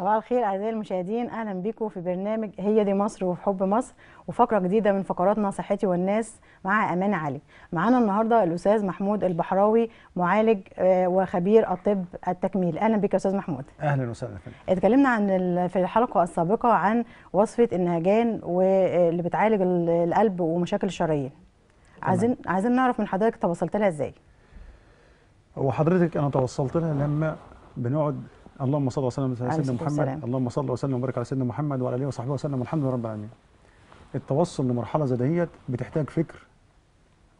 صباح الخير أعزائي المشاهدين أهلا بيكم في برنامج هي دي مصر وفي حب مصر وفقرة جديدة من فقراتنا صحتي والناس مع أمانة علي. معانا النهارده الأستاذ محمود البحراوي معالج آه، وخبير الطب التكميل. أهلا بك يا أستاذ محمود. أهلا وسهلا فندم. اتكلمنا عن في الحلقة السابقة عن وصفة النهجان واللي بتعالج ال- القلب ومشاكل الشرايين. عايزين عايزين نعرف من حضرتك توصلت لها إزاي؟ هو حضرتك أنا توصلت لها لما بنقعد اللهم صل وسلم على سيدنا. محمد. اللهم صل وسلم وبارك على سيدنا محمد وعلى آله وصحبه وسلم. والحمد لله رب العالمين. التوصل لمرحلة زي دهيت بتحتاج فكر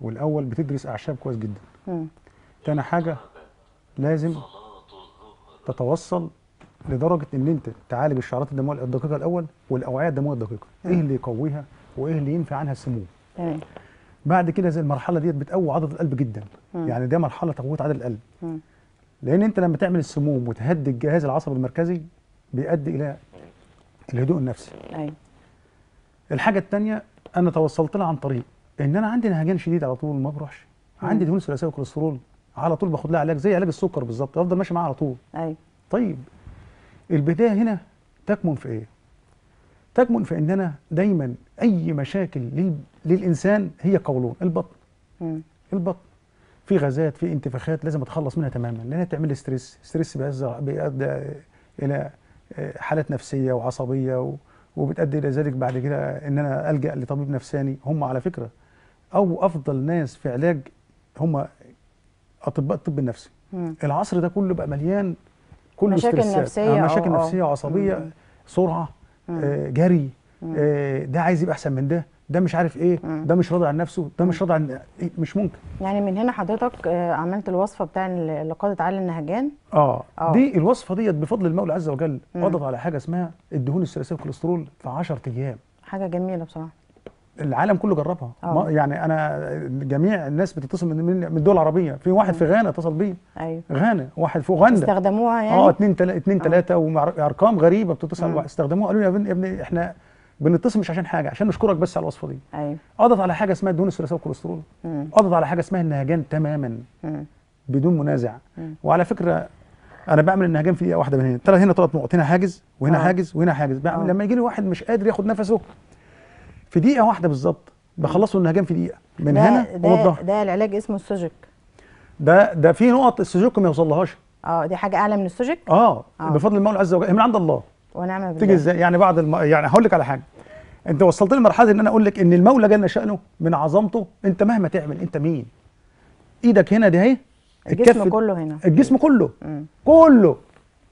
والأول بتدرس أعشاب كويس جدا. مم. تاني حاجة لازم تتوصل لدرجة إن أنت تعالج الشعرات الدموية الدقيقة الأول والأوعية الدموية الدقيقة. إيه اللي يقويها وإيه اللي ينفع عنها السموم. تمام. بعد كده زي المرحلة ديت بتقوي عضلة القلب جدا. يعني ده مرحلة تقوية عضلة القلب. لأن انت لما تعمل السموم وتهدي الجهاز العصبي المركزي بيؤدي إلى الهدوء النفسي. أيوه. الحاجة الثانية أنا توصلت لها عن طريق إن أنا عندي نهجان شديد على طول ما بروحش. عندي دهون ثلاثية وكوليسترول على طول باخد لها علاج زي علاج السكر بالظبط أفضل ماشي معاه على طول. أيوه. طيب البداية هنا تكمن في إيه؟ تكمن في إن أنا دايما أي مشاكل لل... للإنسان هي قولون البطن. مم. البطن. في غازات في انتفاخات لازم اتخلص منها تماما لأنها بتعمل لي stress stress بيؤدي إلى حالات نفسية وعصبية وبتؤدي إلى ذلك بعد كده إن أنا ألجأ لطبيب نفساني هم على فكرة أو أفضل ناس في علاج هم أطباء الطب النفسي مم. العصر ده كله بقى مليان كله مشاكل. نفسية آه مشاكل أو- أو- نفسية وعصبيه. سرعة. آه جري. آه ده عايز يبقى أحسن من ده ده مش عارف إيه مم. ده مش راضي عن نفسه ده مش راضي عن إيه؟ مش ممكن. يعني من هنا حضرتك آه، عملت الوصفة بتاع اللي قادت على النهجان؟ آه. آه. دي الوصفة ديت بفضل المولى عز وجل. قضت على حاجة اسمها الدهون الثلاثية والكوليسترول في 10 أيام. حاجة جميلة بصراحة. العالم كله جربها. آه. ما يعني أنا جميع الناس بتتصل من من الدول العربية. في واحد في غانا اتصل بيا أيوه. غانا واحد في أوغندا. استخدموها يعني؟ آه اتنين تلا اتنين آه. تلاتة وارقام غريبة بتتصل استخدموها قالوا لي يا ابني إحنا بنتصل مش عشان حاجة عشان نشكرك بس على الوصفة دي. أيوه. قضت على حاجة اسمها الدهون الثلاثية والكوليسترول. قضت على حاجة اسمها النهجان تماما. مم. بدون منازع. مم. وعلى فكرة أنا بعمل النهجان في دقيقة واحدة من هنا. ترى هنا ثلاث نقط هنا حاجز وهنا آه. حاجز وهنا حاجز بعمل آه. لما يجي لي واحد مش قادر ياخد نفسه في دقيقة واحدة بالظبط بخلصه النهجان في دقيقة. من ده هنا ده ده العلاج اسمه السوجيك ده ده في نقط السجوك ما يوصلهاش. آه دي حاجة أعلى من السوجيك آه, آه. بفضل المولى عز وجل. من عند الله. ونعم بالله. تيجي إزاي؟ يعني بعض الم... يعني هقول لك على حاجة. انت وصلت لي مرحله ان أنا أقول لك ان المولى جل شأنه من عظمته انت مهما تعمل انت مين. إيدك هنا دي اهي الجسم كله هنا. الجسم كله. مم. كله.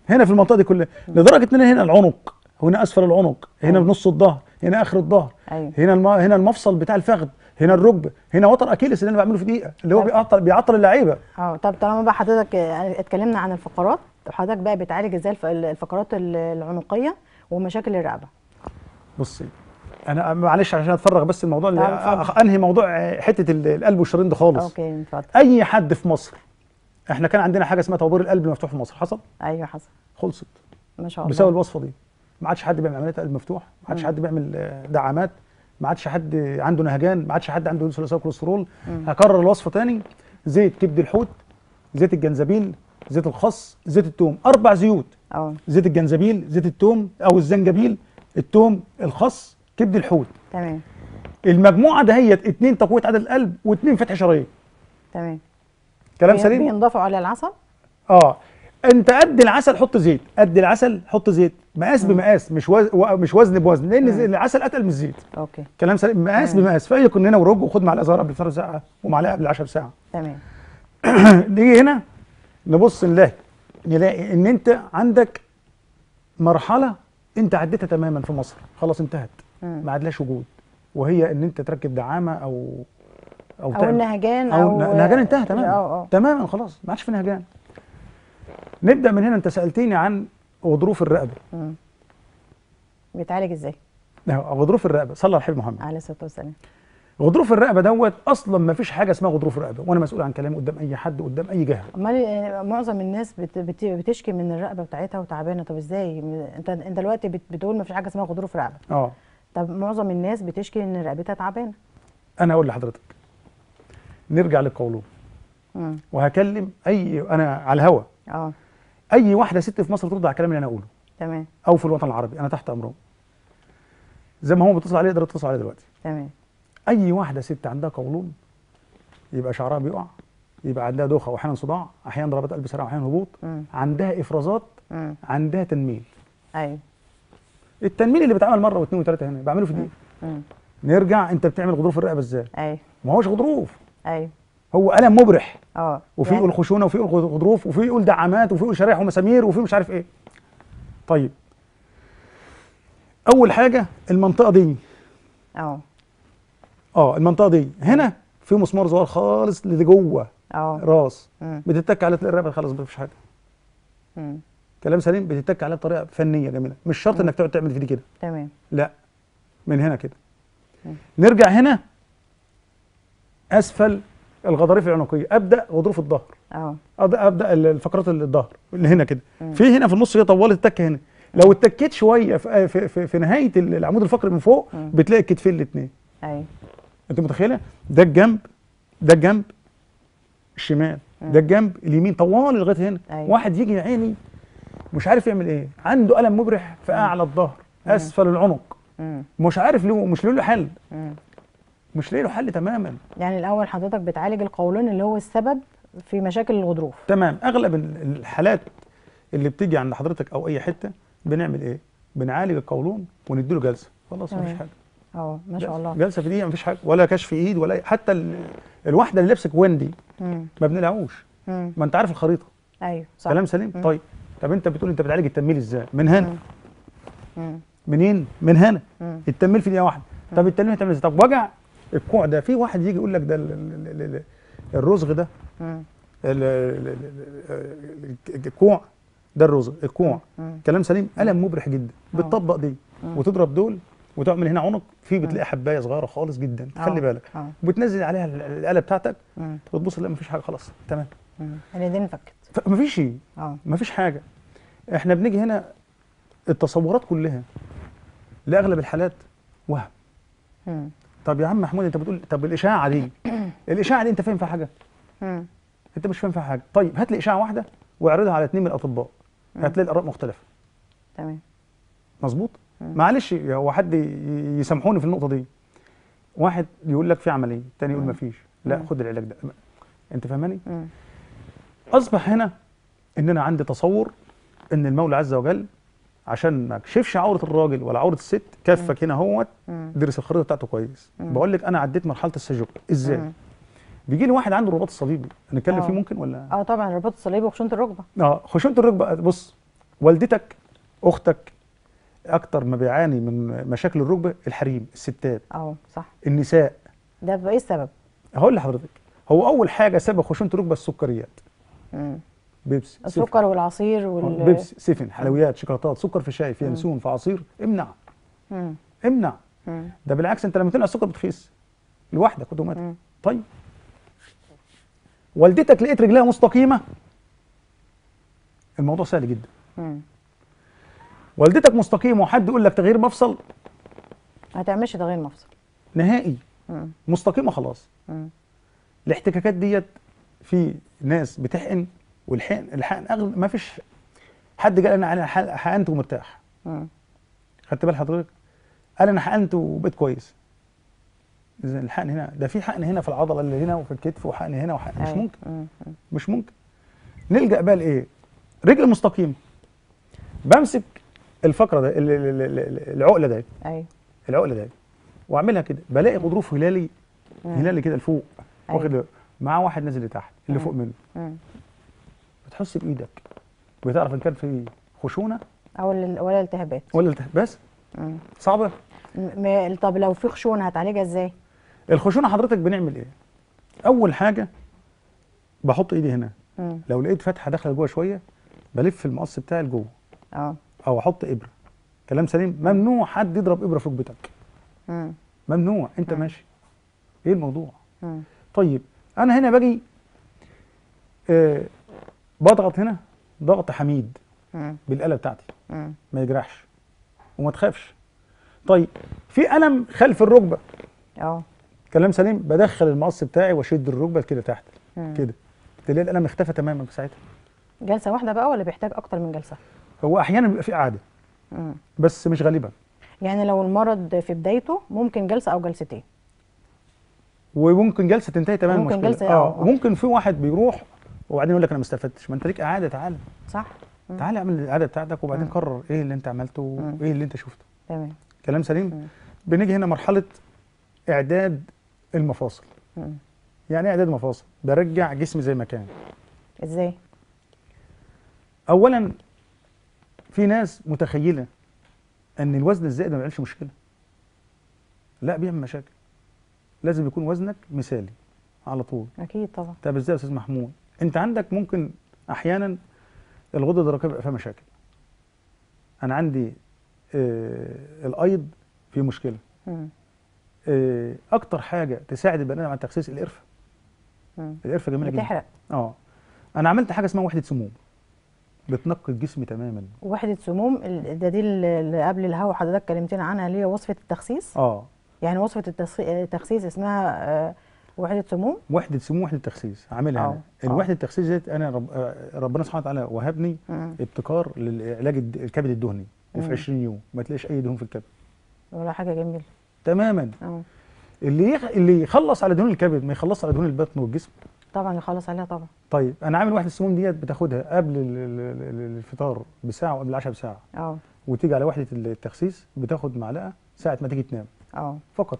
هنا في المنطقة دي كلها. لدرجة ان هنا العنق هنا أسفل العنق هنا. بنص الظهر هنا آخر الظهر أيوه. هنا الم... هنا المفصل بتاع الفخذ. هنا الركبه هنا وتر اكيلس اللي أنا بعمله في دقيقة اللي هو. بيعطل بيعطل اللعيبة. آه طب طالما بقى حضرتك آه، اتكلمنا عن الفقرات حضرتك بقى بتعالج إزاي الف- الفقرات ال- العنقية ومشاكل الرقبة؟ بصي أنا معلش عشان أتفرغ بس الموضوع اللي أنهي موضوع حتة ال- القلب والشرايين ده خالص. أوكي اتفضل. أي حد في مصر إحنا كان عندنا حاجة اسمها طوابير القلب المفتوح في مصر حصل؟ أيوه حصل. خلصت. ما شاء الله. بسبب الوصفة دي. ما عادش حد بيعمل عمليات قلب مفتوح ما عادش. حد بيعمل آه، دعامات. ما عادش حد عنده نهجان ما عادش حد عنده ثلاثيه كوليسترول. هكرر الوصفه تاني زيت كبد الحوت زيت الجنزبيل زيت الخس زيت التوم. أربع زيوت. آه زيت الجنزبيل زيت التوم أو الزنجبيل التوم الخس كبد الحوت. تمام. المجموعة دهيت اتنين تقوية عدد القلب واتنين فتح شرايين. تمام. كلام سليم؟ بينضافوا على العسل؟ آه. أنت قد العسل حط زيت. قد العسل حط زيت. مقاس بمقاس مش وز... و- مش وزن بوزن لأن العسل أتقل من الزيت. أوكي. كلام سليم. مقاس. بمقاس. فهي كنا هنا ورج وخد معلقة صغيرة قبل 12 ساعه ومعلقة قبل 10 ساعه تمام. نيجي هنا نبص نلاقي نلاقي إن أنت عندك مرحلة أنت عديتها تماما في مصر. خلاص انتهت. ما عادلاش وجود. وهي إن أنت تركب دعامة أو أو, أو تعمل- النهجان أو أو النهجان انتهى تماما. تماما خلاص. ما عادش في نهجان. نبدأ من هنا. أنت سألتني عن غضروف الرقبة. مم. بيتعالج إزاي؟ أهو، غضروف الرقبة. صلى على الحبيب محمد. عليه الصلاة والسلام. غضروف الرقبة دوت أصلا ما فيش حاجة اسمها غضروف الرقبة وأنا مسؤول عن كلامي قدام أي حد قدام أي جهة. أمال آه، معظم الناس بت بت بتشكي من الرقبة بتاعتها وتعبانة. طب إزاي؟ أنت أنت دلوقتي بت بتقول ما فيش حاجة اسمها غضروف رقبه آه. طب معظم الناس بتشكي إن رقبتها تعبانة. أنا أقول لحضرتك. نرجع للقولون. امم وهكلم أي أنا على الهوا. آه. أي واحدة ست في مصر ترد على الكلام اللي أنا أقوله. تمام. أو في الوطن العربي أنا تحت أمرهم. زي ما هو بيتصل عليه يقدر يتصل عليه دلوقتي. تمام. أي واحدة ست عندها قولون يبقى شعرها بيقع يبقى عندها دوخة واحيانا صداع أحيانا ضربات قلب سريعة واحيانا هبوط مم. عندها إفرازات مم. عندها تنميل. أيوه. التنميل اللي بيتعمل مرة واثنين وثلاثة هنا بعمله في دقيقة. نرجع أنت بتعمل غضروف الرقبة إزاي؟ أيوه. ما هوش غضروف. أيوه. هو الم مبرح. آه وفي يعني- يقول خشونة وفي يقول غضروف وفي يقول دعامات وفي يقول شرايح ومسامير وفي مش عارف إيه. طيب. أول حاجة المنطقة دي. آه. آه المنطقة دي. هنا في مسمار صغير خالص اللي جوه آه. راس. مم. بتتك عليه تلاقي الرقبه خلاص مفيش حاجة. مم. كلام سليم. بتتك عليه بطريقه فنية جميلة. مش شرط إنك تقعد تعمل في دي كده. تمام. لا. من هنا كده. نرجع هنا. أسفل الغضاريف العنقية. أبدأ غضروف الظهر. آه ابدا الفقرات الظهر اللي هنا كده. في هنا في النص هي طولت التكه هنا. لو اتكيت شوية في, في, في, في نهاية العمود الفقري من فوق مم. بتلاقي الكتفين الاثنين أيوه. أنت متخيلة؟ ده الجنب ده الجنب الشمال. مم. ده الجنب اليمين طوال لغاية هنا. أيوة. واحد يجي يا عيني مش عارف يعمل إيه. عنده ألم مبرح في أعلى الظهر. أسفل العنق. مم. مش عارف له مش له حل. مم. مش لاقي له حل تماما. يعني الأول حضرتك بتعالج القولون اللي هو السبب في مشاكل الغضروف. تمام. أغلب ال- الحالات اللي بتيجي عند حضرتك أو أي حتة بنعمل إيه؟ بنعالج القولون ونديله جلسة. خلاص مفيش. حاجة. أه ما شاء الله. جلسة في دقيقة مفيش حاجة. ولا كشف إيد ولا أي- حتى ال- الواحدة اللي لابسه كوندي مم. ما بنلاقوش مم. ما أنت عارف الخريطة. أيوه صح. كلام سليم؟ مم. طيب. طب أنت بتقول أنت بتعالج التنميل إزاي؟ من هنا. مم. منين؟ من هنا. مم. التنميل في دقيقة واحدة. طب التنميل هتعمل إزاي؟ طب وجع الكوع ده في واحد يجي يقول لك ده ال- ال- ال- ال- الرزغ ده الكوع ده الرزغ الكوع. كلام سليم الم مبرح جدا آه. بتطبق دي. وتضرب دول وتعمل هنا عنق في بتلاقي حبايه صغيره خالص جدا آه. خلي بالك آه وبتنزل عليها ال- الاله بتاعتك. وتبص لا مفيش حاجة خلاص تمام مم. اليدين فكت فمفيش شيء آه مفيش حاجة إحنا بنيجي هنا التصورات كلها لاغلب الحالات وهم. طب يا عم محمود انت بتقول طب الإشاعة دي الإشاعة دي انت فاهم فيها حاجة. انت مش فاهم فيها حاجة. طيب هات لي إشاعة واحدة واعرضها على اثنين من الأطباء. هتلاقي الآراء مختلفة. تمام. مظبوط. معلش هو حد يسامحوني في النقطة دي. واحد يقول لك في عملية الثاني يقول. ما فيش لا. خد العلاج ده. انت فاهماني. أصبح هنا ان أنا عندي تصور إن المولى عز وجل عشان ما اكشفش عورة الراجل ولا عورة الست كفك هنا اهوت. درس الخريطة بتاعته كويس. بقول لك أنا عديت مرحلة السجق. إزاي؟ مم. بيجي لي واحد عنده رباط الصليبي نتكلم آه. فيه ممكن ولا؟ آه طبعا الرباط الصليبي وخشونة الركبة. آه خشونة الركبة. بص والدتك أختك أكتر ما بيعاني من مشاكل الركبة الحريم الستات. آه صح. النساء. ده بقى إيه السبب؟ هقول لحضرتك هو أول حاجة سبب خشونة الركبة السكريات. مم. بيبسي. السكر والعصير آه، وال بيبسي سيفن حلويات شوكولاتات سكر في شاي في. ينسون في عصير امنع مم. امنع مم. ده بالعكس انت لما تمنع السكر بتخس لوحدك اوتوماتيك. طيب والدتك لقيت رجلها مستقيمة الموضوع سهل جدا مم. والدتك مستقيمة وحد يقول لك تغيير مفصل ما تعملش تغيير مفصل نهائي مم. مستقيمة خلاص مم. الاحتكاكات ديت في ناس بتحقن والحقن الحقن اغلب ما فيش حد قال أنا أنا حق- حقنت ومرتاح. خدت بال حضرتك قال أنا حقنت وبقيت كويس اذا الحقن هنا ده في حقن هنا في العضلة اللي هنا وفي الكتف وحقن هنا وحقن مش أيوة. ممكن مم. مم. مش ممكن نلجأ بقى لإيه رجل مستقيمه بمسك الفقرة ده ال- ال- ال- ال- العقلة ده أيوه العقلة ده وأعملها كده بلاقي غضروف هلالي. هلالي كده لفوق أيوة. واخد مع واحد نازل لتحت اللي. فوق منه مم. بتحس بإيدك. بتعرف إن كان في خشونة؟ أو ولا التهابات. ولا التهاب بس؟ مم. صعبة؟ م- طب لو في خشونة هتعالجها إزاي؟ الخشونة حضرتك بنعمل إيه؟ أول حاجة بحط إيدي هنا. مم. لو لقيت فتحة داخلة جوه شوية بلف المقص بتاعي لجوه. آه. أو أحط إبرة. كلام سليم؟ ممنوع حد يضرب إبرة في ركبتك مم. ممنوع. أنت مم. ماشي. إيه الموضوع؟ مم. طيب أنا هنا باجي آه بضغط هنا ضغط حميد مم. بالاله بتاعتي مم. ما يجرحش وما تخافش طيب في الم خلف الركبة آه كلام سليم بدخل المقص بتاعي واشد الركبة كده تحت. كده تلاقي الالم اختفى تماما في ساعتها جلسة واحدة بقى ولا بيحتاج أكتر من جلسة هو أحيانا بيبقى في مم. بس مش غالبا يعني لو المرض في بدايته ممكن جلسة أو جلستين وممكن جلسة تنتهي تمام ممكن المشكلة. جلسة، آه. وممكن في واحد بيروح وبعدين يقول لك أنا ما استفدتش. ما أنت ليك إعادة تعالى صح. تعالى اعمل الإعادة بتاعتك وبعدين مم. قرر إيه اللي أنت عملته. وإيه اللي أنت شفته. تمام. كلام سليم. مم. بنيجي هنا مرحلة إعداد المفاصل. مم. يعني إيه إعداد مفاصل برجع جسمي زي ما كان. إزاي؟ اولا في ناس متخيلة إن الوزن الزائد ما بيعملش مشكلة. لا بيعمل مشاكل. لازم يكون وزنك مثالي على طول. أكيد طبعا. طب إزاي يا أستاذ محمود؟ انت عندك ممكن أحيانا الغده الدرقيه بيبقى فيها مشاكل. أنا عندي آه الايض فيه مشكلة. آه أكتر حاجة تساعد البني آدم على التخسيس القرفة. القرفة جميلة جدا. بتحرق. آه. أنا عملت حاجة اسمها وحدة سموم. بتنقي الجسم تماما. وحدة سموم ده دي اللي قبل الهوا حضرتك كلمتنا عنها اللي هي وصفة التخسيس. آه. يعني وصفة التخسي- التخسيس اسمها آه، وحدة سموم؟ وحدة سموم وحدة تخسيس. عاملها أنا. الوحدة التخسيس ديت أنا رب ربنا سبحانه وتعالى وهبني مم. ابتكار للعلاج الكبد الدهني وفي مم. 20 يوم. ما تلاقيش أي دهون في الكبد. ولا حاجة جميلة. تماما. آه اللي يخ... اللي يخلص على دهون الكبد ما يخلصش على دهون البطن والجسم. طبعا يخلص عليها طبعا. طيب أنا عامل وحدة السموم ديت بتاخدها قبل ال- ال- ال- الفطار بساعة وقبل العشاء بساعة. آه وتيجي على وحدة التخسيس بتاخد معلقة ساعة ما تيجي تنام. آه فقط.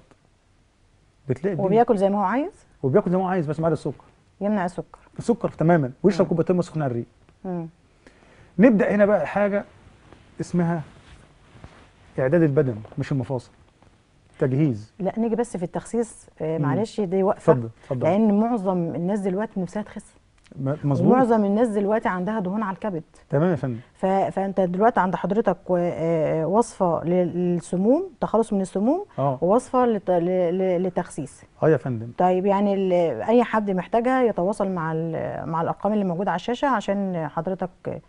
بتلاقي وبياكل زي ما هو عايز؟ وبياكل زي ما هو عايز بس ما عدا السكر. يمنع السكر. السكر تماما. ويشرب. كوبايتين ميه سخنه على الريق. نبدأ هنا بقى حاجة اسمها إعداد البدن مش المفاصل. تجهيز. لا نيجي بس في التخسيس آه،. معلش دي وقفة. اتفضل. لأن معظم الناس دلوقتي نفسها تخس. مظبوط. ومعظم الناس دلوقتي عندها دهون على الكبد. تمام يا فندم. ف... فانت دلوقتي عند حضرتك و- آه، وصفة للسموم تخلص من السموم آه. ووصفة لت... ل... ل... لتخسيس. آه يا فندم. طيب يعني ال... أي حد محتاجها يتواصل مع ال... مع الأرقام اللي موجودة على الشاشة عشان حضرتك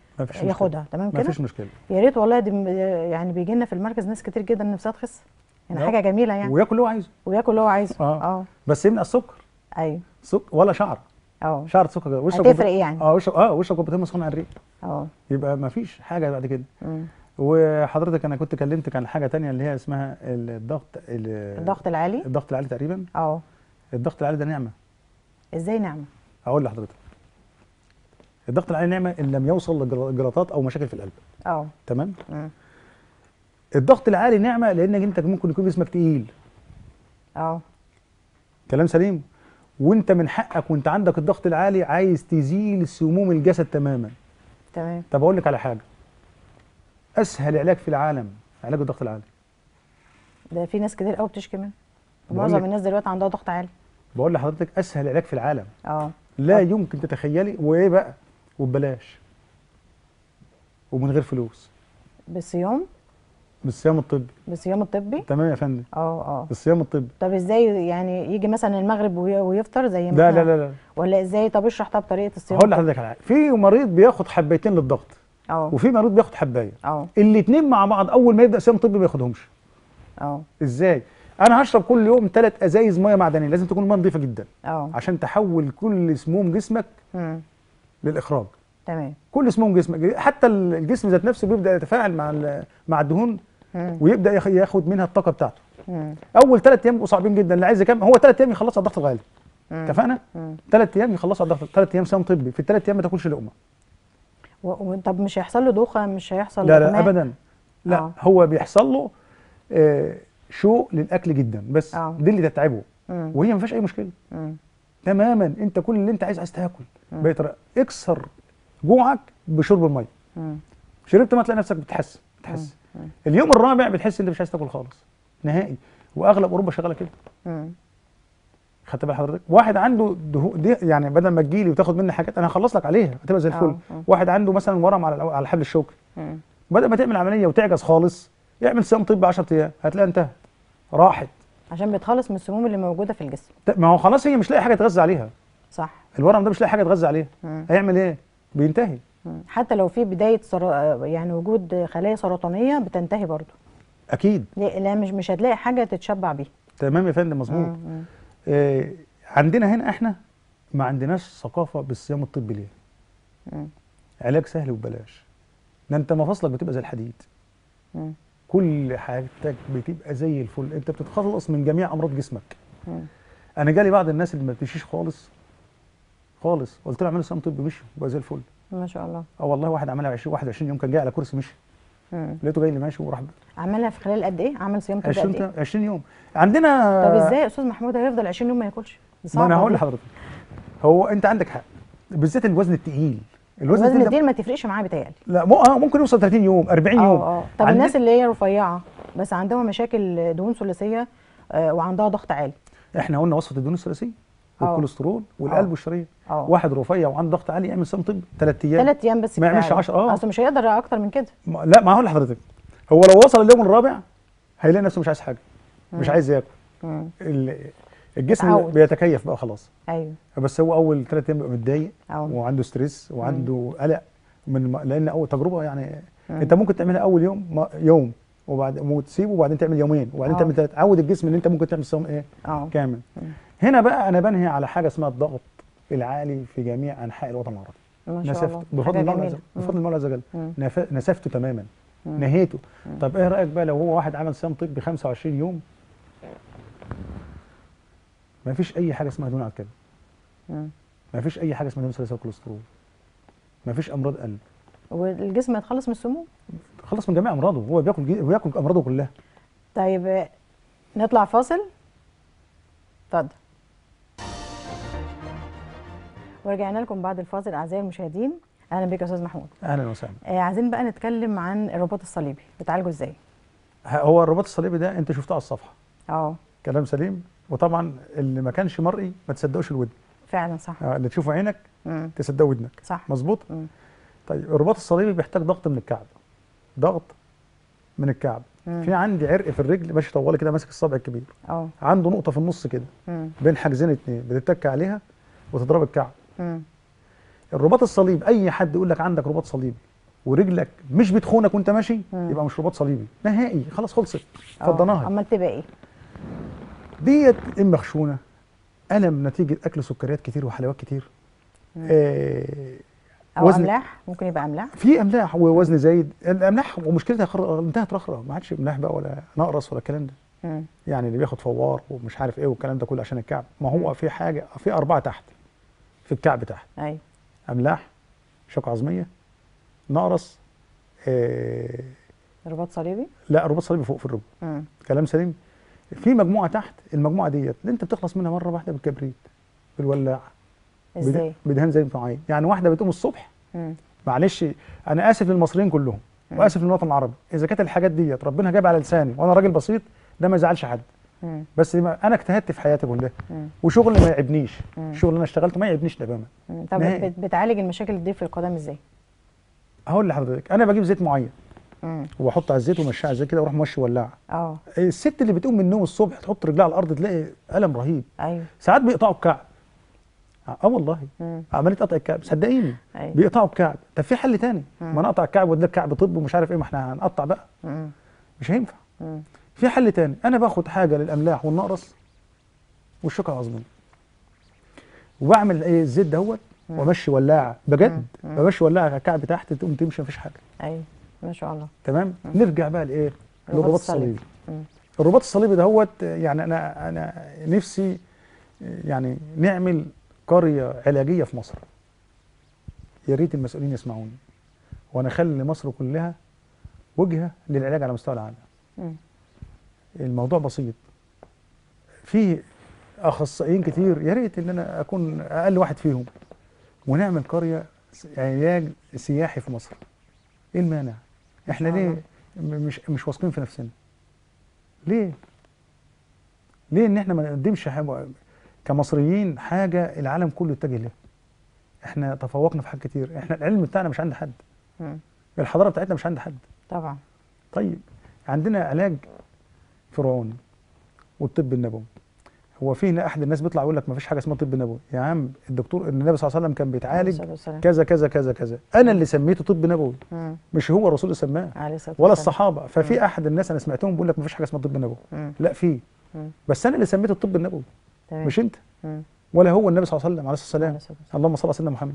ياخدها. تمام ما كده؟ فيش مشكلة. يا ريت والله دي يعني بيجي لنا في المركز ناس كتير جدا نفسها تخس. يعني. حاجة جميلة يعني. وياكل اللي هو عايزه. وياكل اللي هو عايزه. آه. آه. بس يمنع السكر. أيوه. سكر ولا شعر. آه شعر سكر واشرب هتفرق يعني. آه واشرب آه واشرب كوبايتين ميه سخنه على الريق. آه يبقى ما فيش حاجة بعد كده. مم. وحضرتك أنا كنت كلمتك عن حاجة تانية اللي هي اسمها الضغط ال- الضغط العالي؟ الضغط العالي تقريبا. آه الضغط العالي ده نعمة. إزاي نعمل أقول لحضرتك. الضغط العالي نعمة إن لم يوصل لجلطات أو مشاكل في القلب. آه تمام؟ مم. الضغط العالي نعمة لانك انت ممكن يكون جسمك تقيل. آه كلام سليم. وانت من حقك وانت عندك الضغط العالي عايز تزيل سموم الجسد تماما. تمام. طب أقول لك على حاجة. أسهل علاج في العالم علاج الضغط العالي. ده في ناس كتير قوي بتشكي منه. معظم الناس دلوقتي عندها ضغط عالي. بقول لحضرتك أسهل علاج في العالم. آه. لا طب. يمكن تتخيلي وإيه بقى؟ وببلاش. ومن غير فلوس. بالصيام بالصيام الطبي. بالصيام الطبي؟ تمام يا فندم. آه آه. بالصيام الطبي. طب إزاي يعني يجي مثلا المغرب وي- ويفطر زي ما لا لا لا لا. ولا إزاي؟ طب اشرح طب طريقة الصيام. هقول. لحضرتك على حاجة. في مريض بياخد حبايتين للضغط. آه. وفي مريض بياخد حباية. آه. الاثنين مع بعض أول ما يبدأ صيام طبي ما ياخدهمش. آه. إزاي؟ أنا هشرب كل يوم ثلاث أزايز مية معدنية. لازم تكون مية نظيفة جدا. آه. عشان تحول كل سموم جسمك مم. للإخراج. تمام. كل سموم جسمك. حتى الجسم ذات نفسه بيبدأ يتفاعل مع مع الدهون. ويبدأ ياخ- ياخد منها الطاقة بتاعته مم. أول ثلاث أيام صعبين جدا اللي عايز يكمل هو ثلاث أيام يخلص على الضغط الغالي. اتفقنا. ثلاث أيام يخلص على الضغط ثلاث أيام صيام طبي في الثلاث أيام ما تاكلش لقمة و... طب مش هيحصل له دوخة مش هيحصل لا لا؟ ابدا لا آه. هو بيحصل له آه، شوق للأكل جدا بس آه. دي اللي تتعبه مم. وهي ما فيهاش أي مشكلة مم. تماما أنت كل اللي أنت عايز عايز تاكل. بقيت اكسر جوعك بشرب المية. شربت ما تلاقي نفسك بتحس بتحس مم. اليوم الرابع بتحس ان انت مش عايز تاكل خالص. نهائي. وأغلب أوروبا شغالة كده. خدت بال حضرتك؟ واحد عنده دهو دي يعني بدل ما تجيلي وتاخد مني حاجات أنا هخلص لك عليها هتبقى زي الفل. آه، آه. واحد عنده مثلا ورم على على حبل الشوكي. بدل ما تعمل عملية وتعجز خالص اعمل صيام طبي 10 أيام هتلاقي انتهى راحت. عشان بيتخلص من السموم اللي موجودة في الجسم. ما هو خلاص هي مش لاقي حاجة تغذى عليها. صح. الورم ده مش لاقي حاجة تغذى عليها. مم. هيعمل إيه؟ بينتهي. حتى لو في بداية سر... يعني وجود خلايا سرطانية بتنتهي برضو أكيد. لا مش مش هتلاقي حاجة تتشبع بيها. تمام يا فندم مظبوط. آه عندنا هنا إحنا ما عندناش ثقافة بالصيام الطبي ليه؟ مم. علاج سهل وببلاش. ده أنت مفاصلك بتبقى زي الحديد. مم. كل حاجتك بتبقى زي الفل. أنت بتتخلص من جميع أمراض جسمك. مم. أنا جالي بعض الناس اللي ما بتمشيش خالص. خالص. قلت له اعمل صيام طبي مشي بقى زي الفل. ما شاء الله. آه والله واحد عملها 20 21 يوم كان جاي على كرسي مشي. لقيته جاي لي ماشي وراح عملها في خلال قد إيه؟ عمل صيام كده قد 20 إيه؟ 20 يوم. عندنا طب إزاي يا أستاذ محمود؟ هيفضل 20 يوم ما ياكلش. ما أنا هقول. لحضرتك. هو أنت عندك حق. بالذات الوزن التقيل. الوزن وزن التقيل ده- الدين ما تفرقش معاه بيتهيألي. لا آه ممكن يوصل 30 يوم 40 آه يوم. آه. طب الناس اللي هي رفيعة بس عندها مشاكل دهون ثلاثية آه، وعندها ضغط عالي. إحنا قلنا وصفة الدهون الثلاثية. والكوليسترول والقلب آه. والشرايين آه. واحد رفيع وعنده ضغط عالي يعمل صيام طبي ثلاث أيام. ثلاث أيام بس ما يعملش عليه. 10 آه. أصل مش هيقدر أكتر من كده. ما- لا ما هقول لحضرتك. هو لو وصل اليوم الرابع هيلاقي نفسه مش عايز حاجة مش. عايز ياكل. الجسم اتعود. بيتكيف بقى خلاص. أيوه. بس هو أول ثلاث أيام بيبقى متضايق وعنده ستريس وعنده قلق من لأن أول تجربة يعني مم. أنت ممكن تعملها أول يوم يوم. وبعد وتسيبه وبعدين تعمل يومين وبعدين. تعمل ثلاث عود الجسم ان انت ممكن تعمل صيام إيه؟ آه. كامل. هنا بقى أنا بنهي على حاجة اسمها الضغط العالي في جميع أنحاء الوطن العربي. ما شاء نسفت الله. بفضل الله عز جميلة. وجل بفضل الله عز وجل نسفته تماما. مم. نهيته. مم. طب إيه رأيك بقى لو هو واحد عمل صيام طبي 25 يوم؟ ما فيش أي حاجة اسمها دهون على الكبد. ما فيش أي حاجة اسمها دهون ثلاثيه الكوليسترول ما فيش أمراض قلب والجسم يتخلص من السموم؟ خلص من جميع أمراضه هو بياكل جي- بياكل أمراضه كلها. طيب نطلع فاصل؟ اتفضل. ورجعنا لكم بعد الفاصل أعزائي المشاهدين. أهلا بك يا أستاذ محمود. أهلا وسهلا. آه عايزين بقى نتكلم عن الرباط الصليبي. بتعالجه إزاي؟ هو الرباط الصليبي ده أنت شفته على الصفحة. آه. كلام سليم. وطبعا اللي ما كانش مرئي ما تصدقوش الودن. فعلا صح. آه، اللي تشوفه عينك مم. تصدق ودنك. صح. مظبوط. طيب الرباط الصليبي بيحتاج ضغط من الكعب ضغط من الكعب مم. في عندي عرق في الرجل ماشي طوالي كده ماسك الصبع الكبير آه عنده نقطة في النص كده. بين حاجزين اتنين بتتك عليها وتضرب الكعب مم. الرباط الصليبي أي حد يقول لك عندك رباط صليبي ورجلك مش بتخونك وأنت ماشي مم. يبقى مش رباط صليبي نهائي خلاص خلصت آه. فضناها أمال تبقى إيه ديت اما خشونه ألم نتيجة أكل سكريات كتير وحلويات كتير. آه أو وزن- أملاح ممكن يبقى أملاح. في أملاح ووزن زايد. الأملاح ومشكلتها خر... انتهت رخرة. ما عادش أملاح بقى ولا نقرس ولا الكلام ده. مم. يعني اللي بياخد فوار ومش عارف إيه والكلام ده كله عشان الكعب. ما هو في حاجة في أربعة تحت في الكعب تحت. أيوه أملاح شوكه عظمية نقرس آه رباط صليبي؟ لا رباط صليبي فوق في الركبه. كلام سليم. في مجموعة تحت المجموعة ديت اللي أنت بتخلص منها مرة واحدة بالكبريت بالولاعه إزاي بدهان زي معين يعني واحدة بتقوم الصبح مم. معلش أنا آسف للمصريين كلهم مم. وآسف للوطن العربي إذا كانت الحاجات ديت ربنا جاب على لساني وأنا راجل بسيط ده ما يزعلش حد مم. بس أنا اجتهدت في حياتي كلها. وشغل ما يعبنيش. الشغل اللي أنا اشتغلته ما يعبنيش تماما. طب نهائي. بت- بتعالج المشاكل اللي في القدم إزاي هقول لحضرتك أنا بجيب زيت معين. وأحط على الزيت ومشيه على الزيت كده وأروح ماشي ولاعة آه الست اللي بتقوم من النوم الصبح تحط رجلها على الأرض تلاقي ألم رهيب أيوه ساعات بيقطعوا الكعب آه والله. مم. عمليه قطع الكعب. صدقيني. بيقطعوا الكعب طب في حل تاني؟ مم. ما نقطع الكعب وده الكعب طب ومش عارف إيه ما إحنا هنقطع بقى. مم. مش هينفع. مم. في حل تاني. أنا باخد حاجة للأملاح والنقرس والشوكة العظميه وبعمل إيه الزيت دهوت مم. وأمشي ولاعة. بجد؟ مم. بمشي ولاعة الكعب تحت تقوم تمشي مفيش حاجة. أيوه ما شاء الله. تمام؟ نرجع بقى لإيه؟ الرباط للرباط الصليبي. مم. الرباط الصليبي دهوت يعني أنا أنا نفسي يعني نعمل قرية علاجية في مصر. يا ريت المسؤولين يسمعوني. وأنا اخلي مصر كلها وجهة للعلاج على مستوى العالم. مم. الموضوع بسيط. في أخصائيين كتير يا ريت إن أنا أكون أقل واحد فيهم. ونعمل قرية علاج سياحي في مصر. إيه المانع؟ إحنا شاء ليه. م- مش مش واثقين في نفسنا؟ ليه؟ ليه إن إحنا ما نقدمش حاجة؟ كمصريين حاجة العالم كله يتجه لها إحنا تفوقنا في حاجات كتير إحنا العلم بتاعنا مش عند حد مم. الحضارة بتاعتنا مش عند حد طبعا طيب عندنا علاج فرعوني والطب النبوي هو في هنا أحد الناس بيطلع يقول لك ما فيش حاجة اسمها طب نبوي يا عم الدكتور النبي صلى الله عليه وسلم كان بيتعالج. كذا كذا كذا كذا أنا اللي سميته طب نبوي. مش هو الرسول اللي سماه ولا. الصحابة ففي أحد الناس أنا سمعتهم بيقول لك ما فيش حاجة اسمها طب نبوي. لا في. بس أنا اللي سميته الطب النبوي. مش انت مم. ولا هو النبي صلى الله عليه وسلم عليه الصلاة والسلام. اللهم صل على سيدنا محمد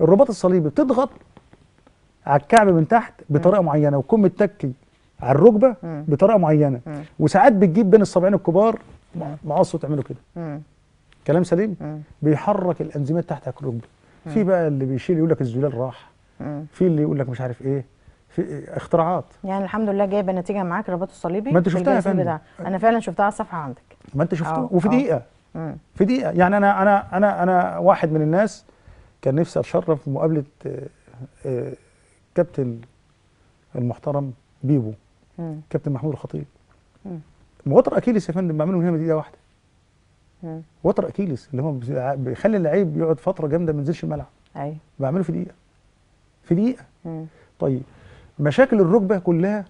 الرباط الصليبي بتضغط على الكعب من تحت بطريقة معينة وتكون متكي على الركبة. بطريقة معينة مم. وساعات بتجيب بين الصابعين الكبار. مقص وتعمله كده. كلام سليم مم. بيحرك الأنزيمات تحت الركبة في بقى اللي بيشيل يقول لك الزلال راح. في اللي يقول لك مش عارف إيه في اختراعات يعني الحمد لله جايبة نتيجة معاك الرباط الصليبي ما انت شفتها يا فندم. أنا فعلا شفتها على الصفحة عندك ما انت شفته آه، وفي. دقيقة. في دقيقة يعني أنا أنا أنا أنا واحد من الناس كان نفسي أتشرف بمقابلة آه، آه، كابتن المحترم بيبو مم. كابتن محمود الخطيب. وتر أكيليس يا فندم بعمله هنا دقيقة واحدة. وتر أكيليس اللي هو بي- بيخلي اللعيب يقعد فترة جامدة ما ينزلش الملعب أيوه بعمله في دقيقة في دقيقة مم. طيب مشاكل الركبة كلها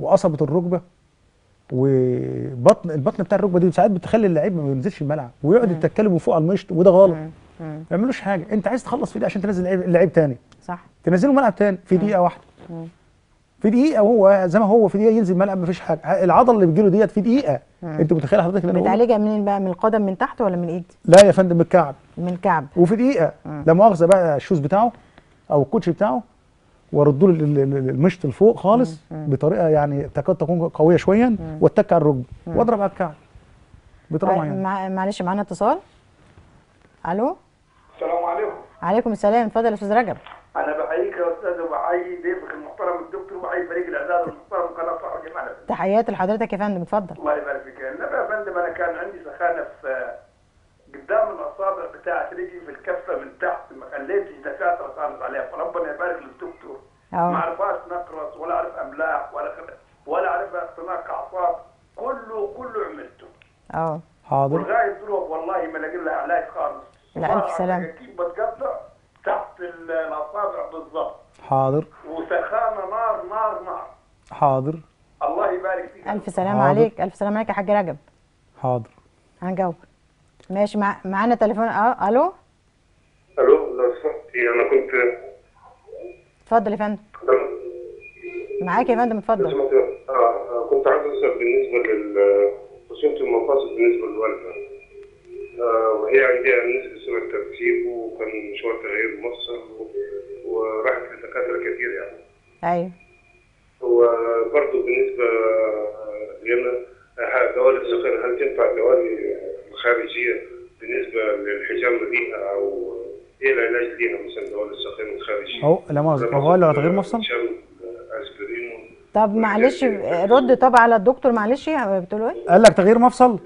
وقصبة الركبة وبطن البطن بتاع الركبة دي ساعات بتخلي اللعيب ما ينزلش الملعب ويقعد. يتكلم من فوق على المشط وده غلط. ما يعملوش حاجة انت عايز تخلص في دقيقة عشان تنزل لعيب اللعيب تاني صح تنزله الملعب تاني في دقيقة واحدة. في دقيقة وهو زي ما هو في دقيقة ينزل الملعب مفيش حاجة العضلة اللي بتجيله ديت في دقيقة. انت متخيل حضرتك اللي بقوله؟ بتعالجها منين بقى من القدم من تحت ولا من الايد لا يا فندم بالكعب من الكعب وفي دقيقة. لا مؤاخذة بقى الشوز بتاعه أو الكوتش بتاعه واردوا له ال- ال- ال- المشط لفوق خالص مم. بطريقة يعني تكاد تكون قوية شويا واتك على الركبه. واضرب على الكعب. بطريقة آه، معينة. مع- معلش معانا اتصال؟ ألو؟ السلام عليكم. عليكم السلام. اتفضل يا أستاذ رجب. أنا بحييك يا أستاذ وبحيي ضيفك المحترم الدكتور وبحيي فريق الإعداد المحترم قناة صحه جمال تحياتي لحضرتك يا فندم. اتفضل. الله يبارك فيك. انما يا فندم أنا كان عندي سخانة في قدام الأصابع بتاعت رجلي في الكفة من تحت. خليتش دكاتره صارت عليها. فربنا يبارك للدكتور. ما عرفهاش نقرص ولا عرف أملاح ولا خد... ولا عرف اختناق اعصاب كله كله عملته. آه حاضر. ولغايه دلوقتي والله ما لاقي لها علاج خالص. لا، ألف سلامة. كيف بتقطع تحت ال- الأصابع بالضبط. حاضر. وسخانة نار نار نار. حاضر. الله يبارك فيك. ألف سلامه حاضر. عليك. ألف سلامه عليك يا حاج رجب. حاضر. هنجاوب. ماشي مع... معانا تليفون. آه ألو؟ أنا كنت اتفضل يا فندم. معاك يا فندم اتفضل. آه آه، كنت عايز أسأل بالنسبة لخصومه المفاصل بالنسبة للوالدة. آه وهي عندها نسبة سرعه ترتيب وكان مشوار تغيير مفصل و- وراحت لدكاترة كتير يعني. أيوه. وبرضه بالنسبة لنا دوالي السخان هل تنفع الدوالي الخارجية بالنسبة للحجامه ليها أو إيه العلاج ليها مثلا؟ دوالي السخان الخارجيه؟ أهو لا مؤاخذة. هو تغيير مفصل؟ اسبرين طب معلش رد طب على الدكتور معلش بتقولوا إيه؟ قال لك تغيير مفصل.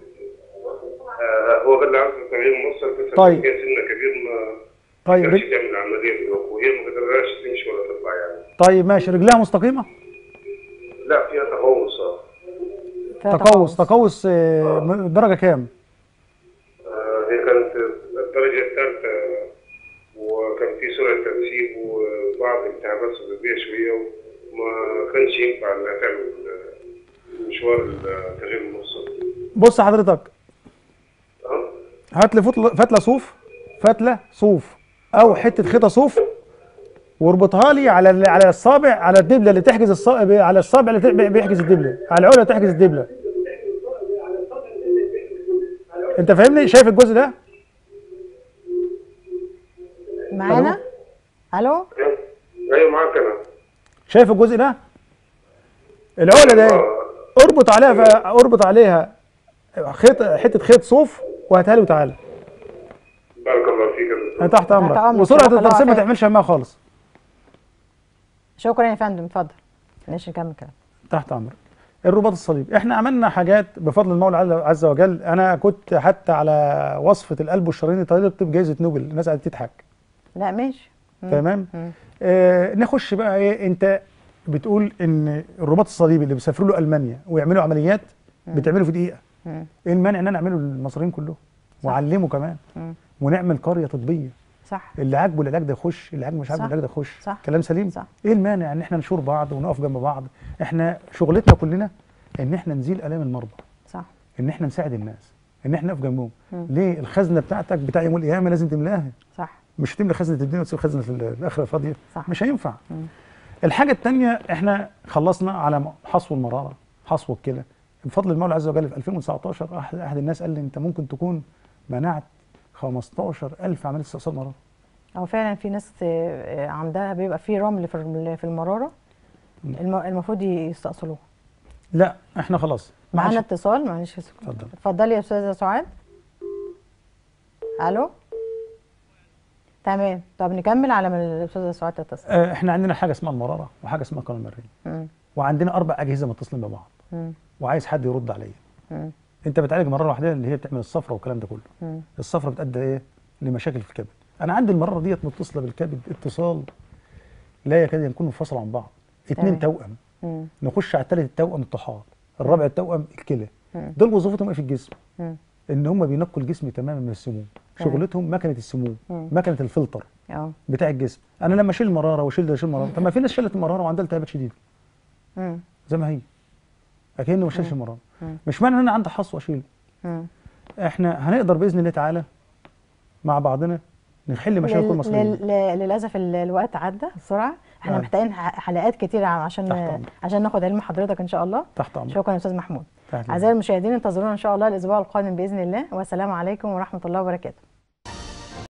آه، هو قال لي عاوز تغيير مفصل بس طيب. هي سنة كبير ما طيب رج... تعمل دلوقتي وهي ما قدرتش تمشي ولا تطلع يعني. طيب ماشي. رجلها مستقيمة؟ لا فيها تقوس آه. فيها تقوس. تقوس. آه، من درجة كام آه، هي كانت الدرجة الثالثة وكان في سرعة ترسيب الالتهابات صدرية شوية وما كانش ينفع إنها تعمل مشوار تغيير المفصل بص حضرتك. هات لي فتلة صوف فتلة صوف أو حتة خيطة صوف واربطها لي على على الصابع على الدبلة اللي تحجز الصابع على الصابع اللي بيحجز الدبلة على اللي تحجز الدبلة. أنت فاهمني؟ شايف الجزء ده؟ معانا؟ ألو؟ أيوه معاك أنا. شايف الجزء ده؟ العقلة ده آه. أربط عليها ف... أربط عليها خيط حتة خيط صوف وهاتها لي وتعالى. بارك الله فيك يا دكتور. أنا تحت أمرك. وسرعة الترسيب ما خير. تعملش همها خالص. شكرا يا فندم اتفضل. ماشي نكمل كلام. تحت أمرك. الرباط الصليبي إحنا عملنا حاجات بفضل المولى عز- عز وجل. أنا كنت حتى على وصفة القلب والشرايين طالب جائزه نوبل. الناس قاعدة تضحك. لا ماشي. تمام. آه نخش بقى إيه؟ انت بتقول إن الرباط الصليبي اللي بيسافروا له ألمانيا ويعملوا عمليات بتعمله في دقيقة. إيه المانع إن أنا أعمله للمصريين كلهم؟ وأعلمه كمان. مم. ونعمل قرية طبية. صح. اللي عاجبه العلاج ده يخش اللي عاجبه مش عاجبه. العلاج ده يخش. كلام سليم؟ صح. إيه المانع إن إحنا نشور بعض ونقف جنب بعض؟ إحنا شغلتنا كلنا إن إحنا نزيل آلام المرضى. صح. إن إحنا نساعد الناس. إن إحنا نقف جنبهم. مم. ليه؟ الخزنة بتاعتك بتاع يوم القيامة لازم تملاها. صح. مش تملى خزنة الدنيا وتسيب خزنة ال- الآخرة فاضيه صح. مش هينفع. مم. الحاجة الثانية إحنا خلصنا على م- حصو المرارة حصو الكلى بفضل المولى عز وجل في 2019 احد أحد الناس قال لي أنت ممكن تكون منعت 15000 عملية استئصال مرارة. أو فعلا في ناس آه، آه، عندها بيبقى في رمل في الم- في المرارة الم- المفروض يستأصلوها. لا إحنا خلاص. معانا اتصال؟ معلش. اتفضل. اتفضلي يا أستاذة سعاد. ألو؟ تمام طب نكمل على ما الأستاذة سعاد تتصل آه، إحنا عندنا حاجة اسمها المرارة وحاجة اسمها قانون المريه. وعندنا أربع أجهزة متصلين ببعض. وعايز حد يرد عليا. أنت بتعالج مرارة واحدة اللي هي بتعمل الصفرة والكلام ده كله مم. الصفرة بتؤدي إيه لمشاكل في الكبد أنا عندي المرارة ديت متصلة بالكبد اتصال لا يكاد يكون منفصل عن بعض اتنين تمام. توأم. نخش على الثالث التوأم الطحال الرابع التوأم الكلى. دول وظيفتهم إيه في الجسم. إن هم بينقوا الجسم تماما من السموم. شغلتهم مكنة السموم. مكنة الفلتر آه بتاع الجسم أنا لما أشيل المراره وأشيل ده أشيل المراره طب ما في ناس شالت المراره وعندها التهابات شديدة. زي ما هي أكنه ما شالش المراره. مش معنى إن أنا عندي حصوة اشيله. إحنا هنقدر بإذن الله تعالى مع بعضنا نحل مشاكل لل- للأسف ال- الوقت عدى بسرعة إحنا آه. محتاجين حلقات كتيره عشان. عشان ناخد علم حضرتك إن شاء الله. تحت أمرك. شكرا يا أستاذ محمود. أعزائي المشاهدين انتظرونا إن شاء الله الأسبوع القادم بإذن الله. والسلام عليكم ورحمة الله وبركاته.